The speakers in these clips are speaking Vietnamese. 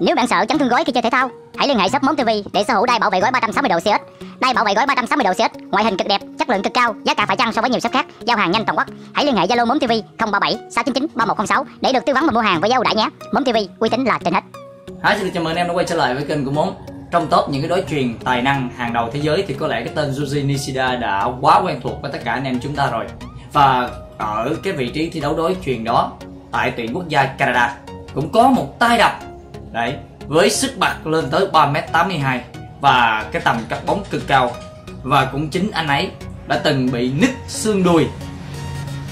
Nếu bạn sợ chấn thương gối khi chơi thể thao, hãy liên hệ shop móng TV để sở hữu đai bảo vệ gối 360 độ CX. Đai bảo vệ gối 360 độ CX, ngoại hình cực đẹp, chất lượng cực cao, giá cả phải chăng so với nhiều shop khác, giao hàng nhanh toàn quốc. Hãy liên hệ Zalo móng TV 037 699 3106 để được tư vấn và mua hàng với giá ưu đãi nhé. móng TV, uy tín là trên hết. Hi, xin chào mừng em đã quay trở lại với kênh của Món Trong top những cái đối truyền tài năng hàng đầu thế giới thì có lẽ cái tên Yuji Nishida đã quá quen thuộc với tất cả anh em chúng ta rồi Và ở cái vị trí thi đấu đối truyền đó tại tuyển quốc gia Canada cũng có một tay đập Đấy, với sức bật lên tới 3m82 và cái tầm cắt bóng cực cao. Và cũng chính anh ấy đã từng bị nứt xương đùi.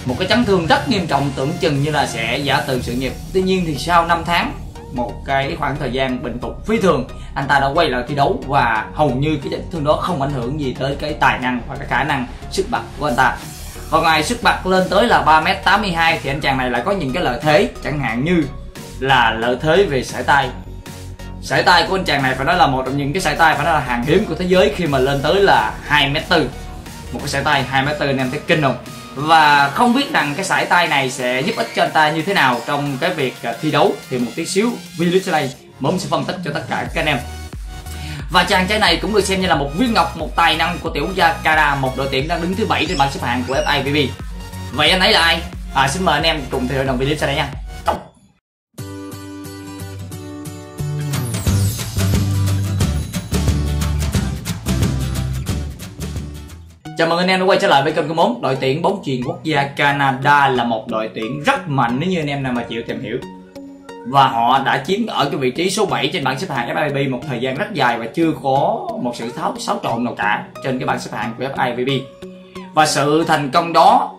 Một cái chấn thương rất nghiêm trọng tưởng chừng như là sẽ giả từ sự nghiệp. Tuy nhiên thì sau 5 tháng một cái khoảng thời gian bình phục phi thường anh ta đã quay lại thi đấu và hầu như cái chấn thương đó không ảnh hưởng gì tới cái tài năng và cái khả năng sức bật của anh ta. Và ngoài sức bật lên tới là 3m82 thì anh chàng này lại có những cái lợi thế chẳng hạn như là lợi thế về sải tay. Sải tay của anh chàng này phải nói là một trong những cái sải tay phải nói là hàng hiếm của thế giới khi mà lên tới là 2m4 một cái sải tay 2m4 anh em thấy kinh không? Và không biết rằng cái sải tay này sẽ giúp ích cho anh ta như thế nào trong cái việc à, thi đấu. Thì một tí xíu video sau đây mớm sẽ phân tích cho tất cả các anh em. Và chàng trai này cũng được xem như là một viên ngọc một tài năng của tiểu quốc gia Canada một đội tuyển đang đứng thứ bảy trên bảng xếp hạng của FIVB vậy anh ấy là ai? À, xin mời anh em cùng theo dõi video sau đây nha. Chào mừng anh em đã quay trở lại với kênh của món Đội tuyển bóng chuyền quốc gia Canada là một đội tuyển rất mạnh nếu như anh em nào mà chịu tìm hiểu. Và họ đã chiếm ở cái vị trí số 7 trên bảng xếp hạng FIVB một thời gian rất dài và chưa có một sự tháo, xáo trộn nào cả trên cái bảng xếp hạng của FIVB Và sự thành công đó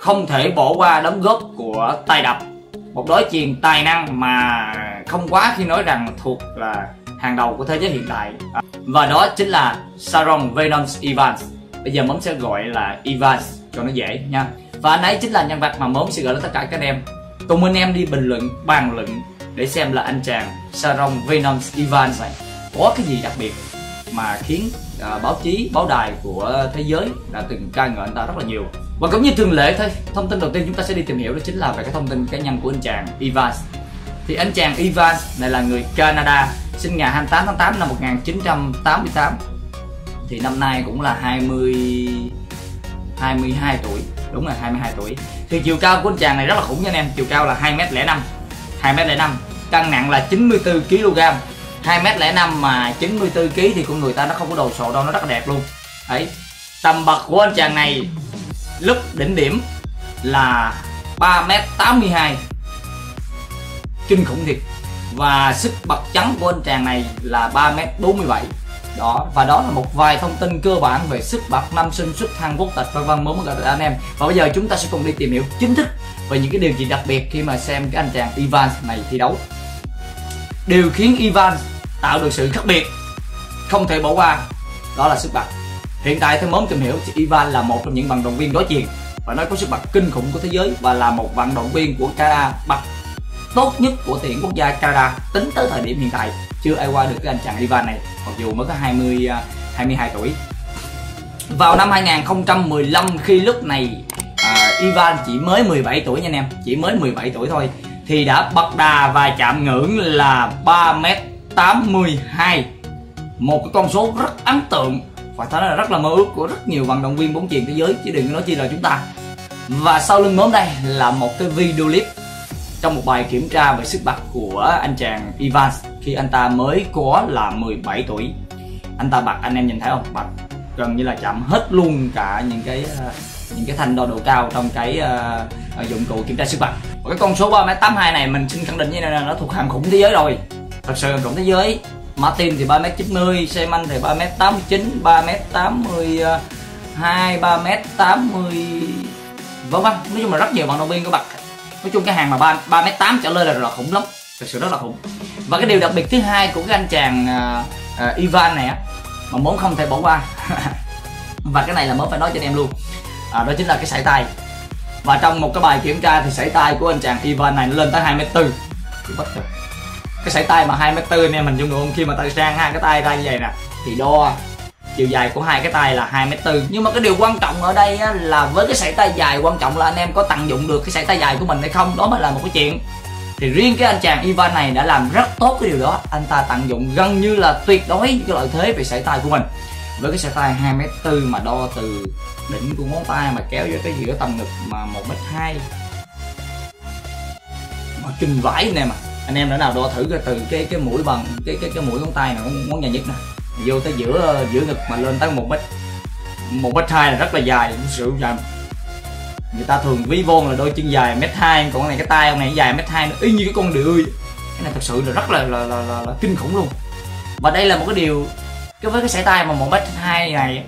không thể bỏ qua đóng góp của tay đập, một đối chuyền tài năng mà không quá khi nói rằng thuộc là hàng đầu của thế giới hiện tại. Và đó chính là Sharon Venom Evans bây giờ mớm sẽ gọi là Evans cho nó dễ nha. Và anh ấy chính là nhân vật mà mớm sẽ gọi đến tất cả các em. Cùng anh em đi bình luận bàn luận để xem là anh chàng Sharon Venom Evans này có cái gì đặc biệt mà khiến uh, báo chí báo đài của thế giới đã từng ca ngợi anh ta rất là nhiều. Và cũng như thường lệ thôi thông tin đầu tiên chúng ta sẽ đi tìm hiểu đó chính là về cái thông tin cá nhân của anh chàng Evans thì anh chàng Evans này là người Canada sinh ngày 28 tháng 8 năm 1988 thì năm nay cũng là 20 22 tuổi. Đúng là 22 tuổi. Thì chiều cao của anh chàng này rất là khủng nha anh em. Chiều cao là 2m05 2m05 cân nặng là 94 kg 2m05 mà 94 kg thì con người ta nó không có đồ sộ đâu, nó rất là đẹp luôn. Đấy. Tầm bậc của anh chàng này lúc đỉnh điểm là 3m82 kinh khủng thiệt. Và sức bật chắn của anh chàng này là 3m47 đó. Và đó là một vài thông tin cơ bản về sức bật năm sinh xuất Hàn quốc tịch vân vân muốn gặp được anh em. Và bây giờ chúng ta sẽ cùng đi tìm hiểu chính thức về những cái điều gì đặc biệt khi mà xem cái anh chàng Ivan này thi đấu. Điều khiến Ivan tạo được sự khác biệt, không thể bỏ qua, đó là sức bật hiện tại theo mớm tìm hiểu thì Ivan là một trong những vận động viên đối diện. Và nói có sức bật kinh khủng của thế giới và là một vận động viên của Canada bật tốt nhất của tuyển quốc gia Canada tính tới thời điểm hiện tại chưa ai qua được cái anh chàng Ivan này mặc dù mới có 20 22 à, tuổi. Vào năm 2015 khi lúc này uh, Ivan chỉ mới 17 tuổi nha anh em chỉ mới 17 tuổi thôi thì đã bật đà và chạm ngưỡng là 3m82 một cái con số rất ấn tượng phải thấy là rất là mơ ước của rất nhiều vận động viên bóng chuyền thế giới chứ đừng nói chi là chúng ta. Và sau lưng món đây là một cái video clip trong một bài kiểm tra về sức bật của anh chàng Ivan khi anh ta mới có là 17 tuổi. Anh ta bật anh em nhìn thấy không? Bật. Gần như là chạm hết luôn cả những cái ờ, những cái thanh đo độ cao trong cái uh, dụng cụ kiểm tra sức bật và cái con số 3m82 này mình xin khẳng định như này là nó thuộc hàng khủng thế giới rồi. Thật sự hàng khủng thế giới. Martin thì 3m90 Seaman thì 3m89 3m82 3m80 vân vân nói chung là rất nhiều vận động viên của bạn nói chung cái hàng mà 3, 3m8 trở lên là, là khủng lắm. Thật sự rất là khủng và cái điều đặc biệt thứ hai của cái anh chàng uh, uh, Ivan này á mà muốn không thể bỏ qua. Và cái này là mới phải nói cho anh em luôn. À, đó chính là cái sải tay. Và trong một cái bài kiểm tra thì sải tay của anh chàng Ivan này nó lên tới 2 mét tư. Bất cái sải tay mà 2 mét tư anh em mình dung ngược khi mà tay sang hai cái tay ra như vậy nè thì đo chiều dài của hai cái tay là hai mét tư. Nhưng mà cái điều quan trọng ở đây á, là với cái sải tay dài quan trọng là anh em có tận dụng được cái sải tay dài của mình hay không? Đó mới là một cái chuyện thì riêng cái anh chàng Ivan này đã làm rất tốt cái điều đó. Anh ta tận dụng gần như là tuyệt đối cái lợi thế về sải tay của mình. Với cái sải tay 2 m tư mà đo từ đỉnh của ngón tay mà kéo với cái giữa tầm ngực mà một m hai. Mà kinh vãi anh em à anh em đã nào đo thử cái từ cái cái mũi bằng cái cái cái mũi ngón tay này ngón, ngón nhà nhất nè. Vô tới giữa giữa ngực mà lên tới một mét một mét hai là rất là dài sự dài người ta thường ví von là đôi chân dài mét hai còn cái này cái tay ông này dài mét hai y như cái con đười cái này thật sự là rất là là, là, là, là kinh khủng luôn. Và đây là một cái điều cái với cái sải tay mà một mét hai này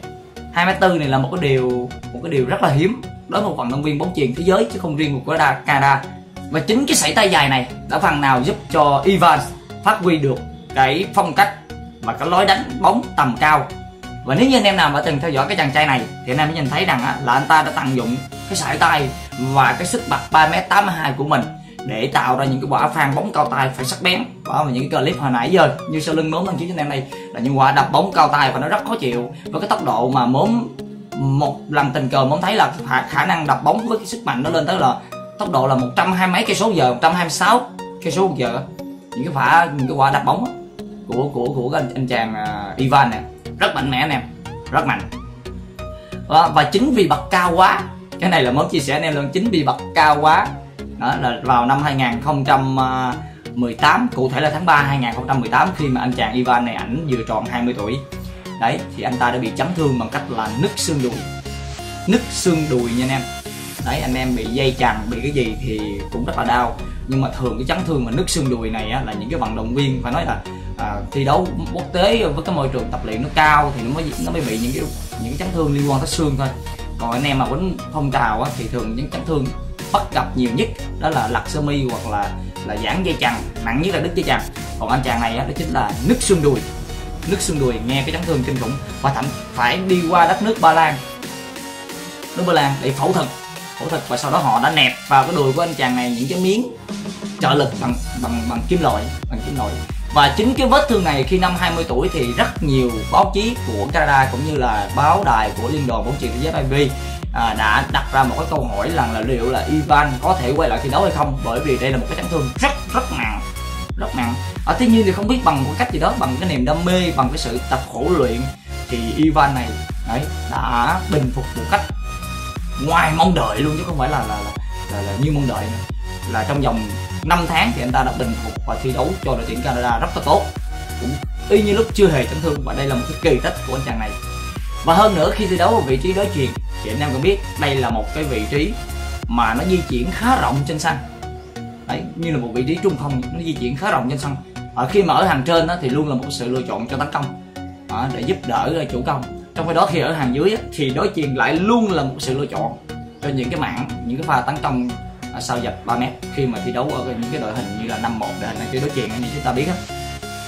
hai mét tư này là một cái điều một cái điều rất là hiếm đối với một vận động viên bóng chuyền thế giới chứ không riêng một của Canada. Và chính cái sải tay dài này đã phần nào giúp cho Ivan phát huy được cái phong cách và cái lối đánh bóng tầm cao. Và nếu như anh em nào đã từng theo dõi cái chàng trai này thì anh em mới nhìn thấy rằng là anh ta đã tận dụng cái sải tay và cái sức bật 3m82 của mình để tạo ra những cái quả phan bóng cao tay phải sắc bén. Và những cái clip hồi nãy giờ như sau lưng mớm đăng ký cho anh em đây là những quả đập bóng cao tay và nó rất khó chịu. Với cái tốc độ mà mớm một lần tình cờ mớm thấy là khả năng đập bóng với cái sức mạnh nó lên tới là tốc độ là một trăm hai mấy cây số giờ 126 cây số giờ. Những cái quả những cái quả đập bóng của của của anh anh chàng uh, Ivan này rất mạnh mẽ anh em rất mạnh. Và, và chính vì bật cao quá cái này là mới chia sẻ anh em luôn chính vì bật cao quá. Đó là vào năm 2018 cụ thể là tháng 3 2018 khi mà anh chàng Ivan này ảnh vừa tròn 20 tuổi. Đấy thì anh ta đã bị chấn thương bằng cách là nứt xương đùi. Nứt xương đùi nha anh em. Đấy anh em bị dây chằng bị cái gì thì cũng rất là đau. Nhưng mà thường cái chấn thương mà nứt xương đùi này á, là những cái vận động viên phải nói là à, thi đấu quốc tế với cái môi trường tập luyện nó cao thì nó mới nó mới bị những cái những chấn thương liên quan tới xương thôi còn anh em mà quấn phong trào á, thì thường những chấn thương bắt gặp nhiều nhất đó là lật sơ mi hoặc là là giãn dây chằng nặng nhất là đứt dây chằng. Còn anh chàng này á, đó chính là nứt xương đùi. Nứt xương đùi nghe cái chấn thương kinh khủng và thậm phải đi qua đất nước Ba Lan. Nước Ba Lan để phẫu thuật phẫu thuật và sau đó họ đã nẹp vào cái đùi của anh chàng này những cái miếng trợ lực bằng bằng bằng kim loại bằng kim loại và chính cái vết thương này khi năm 20 tuổi thì rất nhiều báo chí của Canada cũng như là báo đài của liên đoàn bóng chuyền thế giới IB à, đã đặt ra một cái câu hỏi rằng là liệu là Ivan có thể quay lại thi đấu hay không? Bởi vì đây là một cái chấn thương rất rất nặng rất nặng. À, tuy nhiên thì không biết bằng một cách gì đó bằng cái niềm đam mê bằng cái sự tập khổ luyện thì Ivan này đấy đã bình phục một cách ngoài mong đợi luôn chứ không phải là là là, là, là như mong đợi nữa là trong vòng 5 tháng thì anh ta đã bình phục và thi đấu cho đội tuyển Canada rất là tốt. Cũng y như lúc chưa hề chấn thương và đây là một cái kỳ tích của anh chàng này. Và hơn nữa khi thi đấu ở vị trí đối chuyền thì anh em cũng biết đây là một cái vị trí mà nó di chuyển khá rộng trên sân. Đấy như là một vị trí trung phong nó di chuyển khá rộng trên sân. Ở khi mà ở hàng trên đó, thì luôn là một sự lựa chọn cho tấn công đó, để giúp đỡ à, chủ công. Trong khi đó khi ở hàng dưới thì đối chuyền lại luôn là một sự lựa chọn cho những cái mạng những cái pha tấn công sau dập 3 mét khi mà thi đấu ở những cái đội hình như là 5 1 đội hình chơi đối chuyện như chúng ta biết á.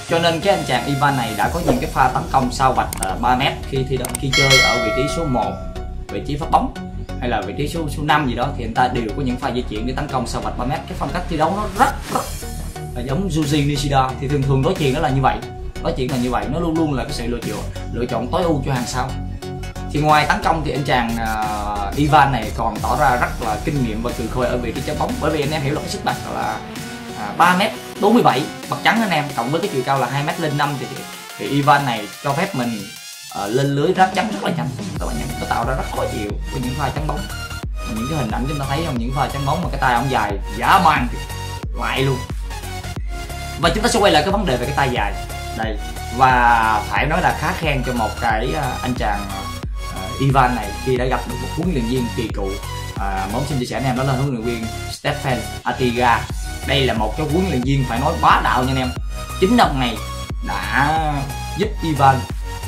Cho nên cái anh chàng Ivan này đã có những cái pha tấn công sau vạch 3 ờ, mét khi thi đấu khi chơi ở vị trí số 1 vị trí phát bóng hay là vị trí số số 5 gì đó thì anh ta đều có những pha di chuyển để tấn công sau vạch 3 mét. Cái phong cách thi đấu nó rất rất là giống Juji Nishida. Thì thường thường đối chuyện nó là như vậy, đối chuyện là như vậy, nó luôn luôn là cái sự lựa chọn lựa chọn tối ưu cho hàng sau thì ngoài tấn công thì anh chàng uh, Ivan này còn tỏ ra rất là kinh nghiệm và từ khôi ở vị trí chấm bóng. Bởi vì anh em hiểu là cái sức bật là uh, 3 m 47 mặt trắng anh em cộng với cái chiều cao là 2 m lên 5 thì thì Ivan này cho phép mình uh, lên lưới ráp chắn rất là nhanh. Các bạn nhanh nó tạo ra rất khó chịu với những pha chấm bóng. Những cái hình ảnh chúng ta thấy trong những pha chấm bóng mà cái tay ông dài giả man lại luôn. Và chúng ta sẽ quay lại cái vấn đề về cái tay dài. Đây và phải nói là khá khen cho một cái ờ, anh chàng Ivan này khi đã gặp được một huấn luyện viên kỳ cựu. À, mong xin chia sẻ anh em đó là huấn luyện viên Stefan Atiga. Đây là một cái huấn luyện viên phải nói bá đạo nha anh em. Chính ông này đã giúp Ivan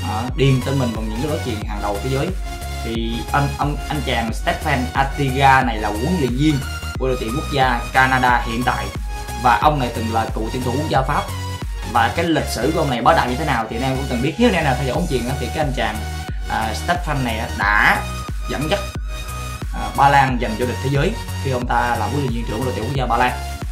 à, điền tên mình vào những cái đối chuyện hàng đầu thế giới. Thì anh ông anh chàng Stefan Atiga này là huấn luyện viên của đội tuyển quốc gia Canada hiện tại. Và ông này từng là cựu tuyển thủ quốc gia Pháp. Và cái lịch sử của ông này bá đạo như thế nào thì anh em cũng từng biết. Nếu anh em nào theo dõi bóng chuyền thì cái anh chàng à, Stefan này đã dẫn dắt à, Ba Lan giành vô địch thế giới khi ông ta là huấn luyện viên trưởng của đội tuyển quốc gia Ba Lan.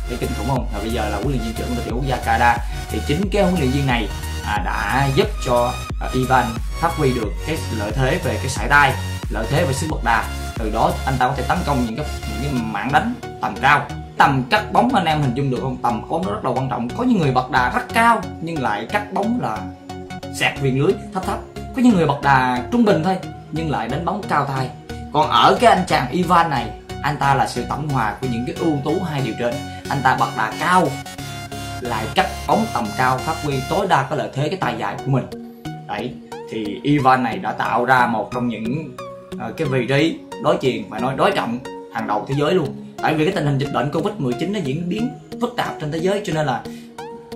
Để kinh khủng không? Và bây giờ là huấn luyện viên trưởng của đội tuyển quốc gia Canada. Thì chính cái huấn luyện viên này à, đã giúp cho à, Ivan phát huy được cái lợi thế về cái sải tay lợi thế về sức bật đà từ đó anh ta có thể tấn công những cái những cái mảng đánh tầm cao. Tầm cắt bóng anh em hình dung được không? Tầm bóng nó rất là quan trọng. Có những người bật đà rất cao nhưng lại cắt bóng là sẹt viền lưới thấp thấp có những người bật đà trung bình thôi nhưng lại đánh bóng cao tay còn ở cái anh chàng Ivan này anh ta là sự tổng hòa của những cái ưu tú hai điều trên. Anh ta bật đà cao lại cắt bóng tầm cao phát huy tối đa cái lợi thế cái tài dài của mình. Đấy thì Ivan này đã tạo ra một trong những uh, cái vị trí đối chuyền và nói đối trọng hàng đầu thế giới luôn. Tại vì cái tình hình dịch bệnh covid 19 nó diễn biến phức tạp trên thế giới cho nên là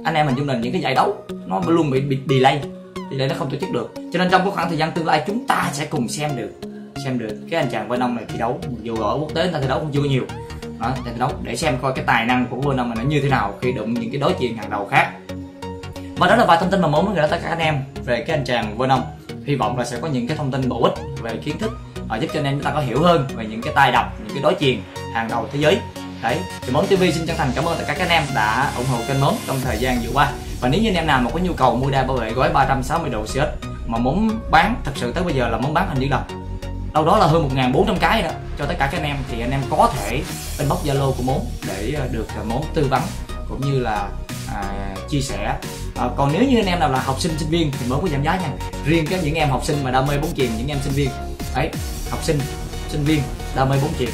anh em mình chung là những cái giải đấu nó luôn bị, bị delay thì đây nó không tổ chức được. Cho nên trong cái khoảng thời gian tương lai chúng ta sẽ cùng xem được xem được cái anh chàng Vân Ông này thi đấu. Dù ở quốc tế người ta thi đấu cũng chưa nhiều. Đó, thi đấu để xem coi cái tài năng của Vân Ông này nó như thế nào khi đụng những cái đối chiến hàng đầu khác. Và đó là vài thông tin mà muốn gửi tới các anh em về cái anh chàng Vân Ông hy vọng là sẽ có những cái thông tin bổ ích về kiến thức và giúp cho anh em chúng ta có hiểu hơn về những cái tay đập những cái đối chuyền hàng đầu thế giới đấy thì món tv xin chân thành cảm ơn tất cả các anh em đã ủng hộ kênh món trong thời gian vừa qua. Và nếu như anh em nào mà có nhu cầu mua đa bảo vệ gói 360 độ CS mà muốn bán thật sự tới bây giờ là muốn bán hình như là đâu đó là hơn 1.400 cái đó cho tất cả các anh em thì anh em có thể inbox zalo của món để ờ, được ờ, món tư vấn cũng như là à, chia sẻ. À, còn nếu như anh em nào là học sinh sinh viên thì mới có giảm giá nha. Riêng cho những em học sinh mà đam mê bóng chuyền những em sinh viên. Đấy học sinh sinh viên đam mê bóng chuyền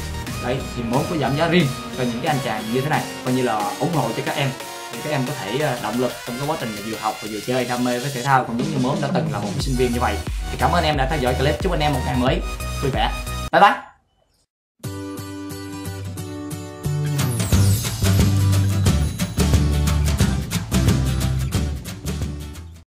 đấy thì mốt có giảm giá riêng cho những cái anh chàng như thế này, coi như là ủng hộ cho các em. Thì các em có thể ờ, động lực trong cái quá trình vừa học và vừa chơi, đam mê với thể thao, còn giống như món đã từng là một sinh viên như vậy. Thì cảm ơn em đã theo dõi clip, chúc anh em một ngày mới vui vẻ. Bye bye!